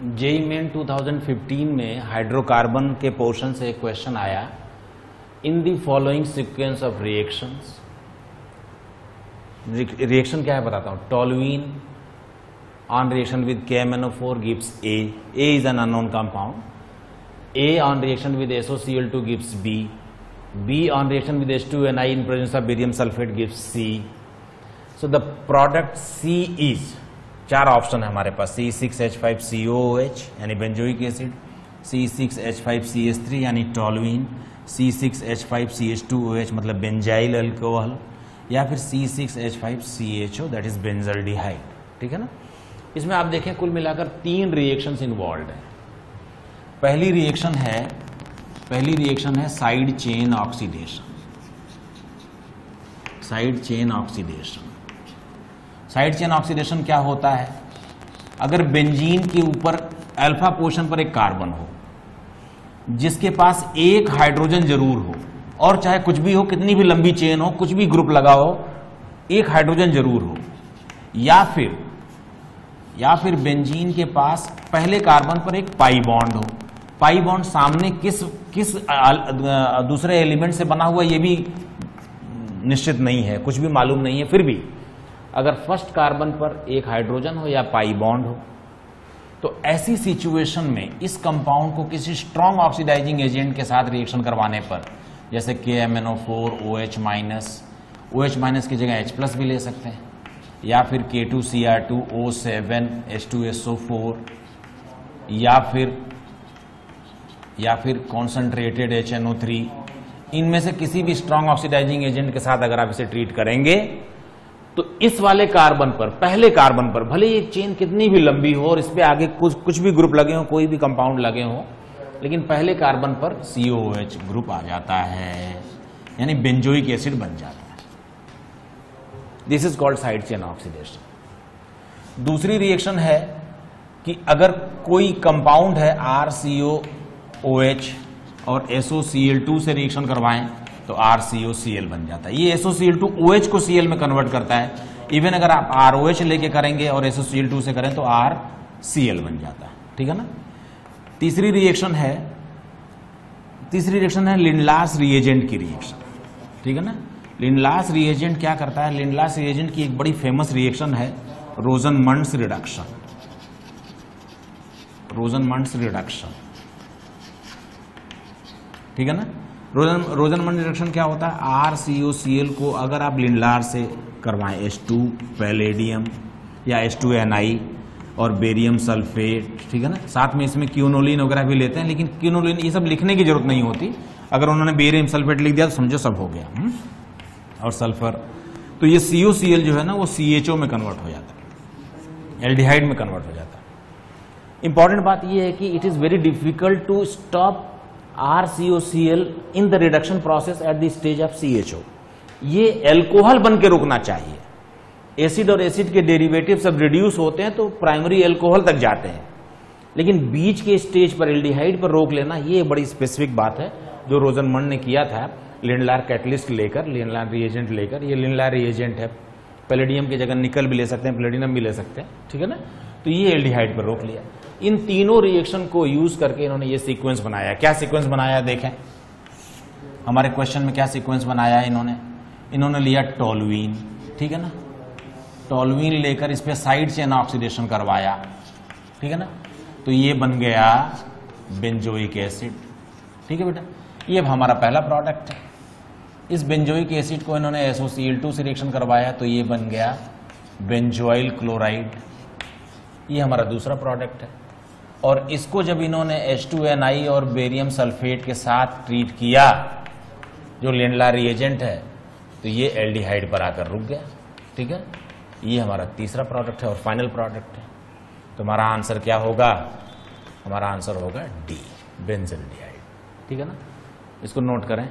JEE main 2015 में hydrocarbon के portion से एक क्वेश्चन आया। In the following sequence of reaction reaction क्या है बताता हूँ? Toluene on reaction with K M N O four gives A A is an unknown compound A on reaction with SOCl two gives B B on reaction with S two N I in presence of barium sulphate gives C so the product C is चार option है हमारे पास C six H five C O H यानी benzoic acid C six H five C S three यानी toluene C six H five C H two O H मतलब benzyl alcohol, या फिर C six H five C H O that is benzaldehyde ठीक है ना? इसमें आप देखें कुल मिलाकर तीन रिएक्शन इन्वॉल्व है। पहली रिएक्शन है, पहली रिएक्शन है side chain oxidation side chain oxidation side chain oxidation क्या होता है? अगर बेंजीन के ऊपर अल्फ़ा पोर्शन पर एक कार्बन हो, जिसके पास एक हाइड्रोजन ज़रूर हो, और चाहे कुछ भी हो, कितनी भी लंबी चेन हो, कुछ भी ग्रुप लगा हो, एक हाइड्रोजन ज़रूर हो, या फिर या फिर बेंजीन के पास पहले कार्बन पर एक पाई बॉन्ड हो। पाई बॉन्ड सामने किस किस दूसरे एलिमेंट से बना हुआ यह भी निश्चित नहीं है, कुछ भी मालूम नहीं है, फिर भी। अगर फ़र्स्ट कार्बन पर एक हाइड्रोजन हो या पाई बॉन्ड हो तो ऐसी सिचुएशन में इस कंपाउंड को किसी स्ट्रॉन्ग ऑक्सीडाइजिंग एजेंट के साथ रिएक्शन करवाने पर, जैसे K M N O four O H minus O H minus की जगह एच प्लस भी ले सकते हैं, या फिर K two C R two O seven H two S O four या फिर या फिर concentrated H N O three इनमें से किसी भी स्ट्रॉन्ग ऑक्सीडाइजिंग एजेंट के साथ अगर आप इसे ट्रीट करेंगे तो इस वाले कार्बन पर, पहले कार्बन पर, भले ये चेन कितनी भी लंबी हो और इस पे आगे कुछ कुछ भी ग्रुप लगे हो, कोई भी कंपाउंड लगे हो, लेकिन पहले कार्बन पर COOH ग्रुप आ जाता है, यानी बेंजोइक एसिड बन जाता है। This is called side chain oxidation दूसरी रिएक्शन है कि अगर कोई कंपाउंड है आर सी ओ एच और SOCl2 से रिएक्शन करवाएँ तो are C O C L बन जाता है। ये SO C L two O H को सी एल में कन्वर्ट करता है। इवन अगर आप आर ओ एच लेके करेंगे और एसओ सी एल टू से करें तो आर सी एल बन जाता है। ठीक है ना? तीसरी रिएक्शन है। तीसरी रिएक्शन है लिंडलास रिएजेंट की रिएक्शन ठीक है ना? लिंडलास रिएजेंट क्या करता है? लिंडलास रिएजेंट की एक बड़ी फ़ेमस रिएक्शन है रोजन मंड्स रिडक्शन रोजन मंड्स रिडक्शन ठीक है ना? रोजन रोजनमंड रिडक्शन क्या होता है? आर सी ओ सी एल को अगर आप लिंडलार से करवाएँ एच टू पैलेडियम या एस टू एन आई और बेरियम सल्फेट, ठीक है ना? साथ में इसमें क्यूनोलिन वगैरह भी लेते हैं, लेकिन क्यूनोलिन ये सब लिखने की ज़रूरत नहीं होती। अगर उन्होंने बेरियम सल्फेट लिख दिया तो समझो सब हो गया हुँ? हम्म? और सल्फ़र। तो ये सी ओ सी एल जो है ना, वो सी एच ओ में कन्वर्ट हो जाता है। एल्डिहाइड में कन्वर्ट हो जाता है। इंपॉर्टेंट बात यह है कि it is very difficult to stop RCOCl in the reduction process at the stage of CHO ये एल्कोहल बन के रुकना चाहिए। एसिड और एसिड के डेरिवेटिव सब रिड्यूस होते हैं तो प्राइमरी एल्कोहल तक जाते हैं। लेकिन बीच के स्टेज पर एल्डिहाइड पर रोक लेना, ये बड़ी स्पेसिफिक बात है, जो रोजनमंड ने किया था लिंडलार कैटलिस्ट लेकर लिंडलार रिएजेंट लेकर, ये लिंडलार रिएजेंट है। पेलेडियम की जगह निकल भी ले सकते हैं प्लेडिनम भी ले सकते हैं, ठीक है ना? तो ये एल्डिहाइड पर रोक लिया। इन तीनों रिएक्शन को यूज़ करके इन्होंने ये सीक्वेंस बनाया। क्या सीक्वेंस बनाया देखें। हमारे क्वेश्चन में क्या सीक्वेंस बनाया इन्होंने? इन्होंने लिया टोलवीन ठीक है ना? टोलवीन लेकर इस पर साइड चेन ऑक्सीडेशन करवाया, ठीक है ना? तो ये बन गया बेंजोइक एसिड ठीक है बेटा? ये अब हमारा पहला प्रोडक्ट है। इस बेंजोइक एसिड को इन्होंने एसोसीएल टू से रिएक्शन करवाया तो ये बन गया बेंजोइल क्लोराइड ये हमारा दूसरा प्रोडक्ट है। और इसको जब इन्होंने H2NI और बेरियम सल्फेट के साथ ट्रीट किया, जो लेंडला रिएजेंट है तो ये एल्डिहाइड पर आकर रुक गया। ठीक है? ये हमारा तीसरा प्रोडक्ट है और फाइनल प्रोडक्ट है। तो हमारा आंसर क्या होगा? हमारा आंसर होगा डी बेंजल ठीक है ना? इसको नोट करें।